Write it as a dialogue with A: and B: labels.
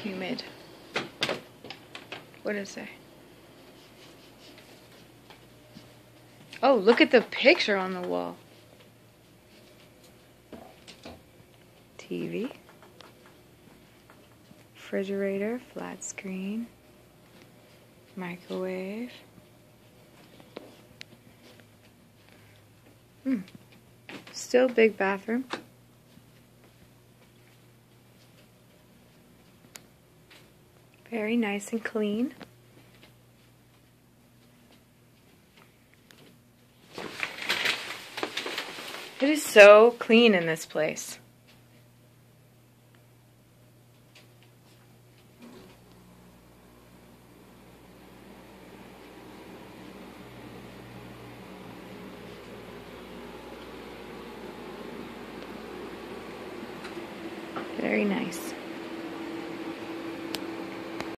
A: humid. What it say? Oh, look at the picture on the wall. TV. Refrigerator, flat screen. Microwave. Hmm. Still big bathroom. Very nice and clean. It is so clean in this place. Very nice.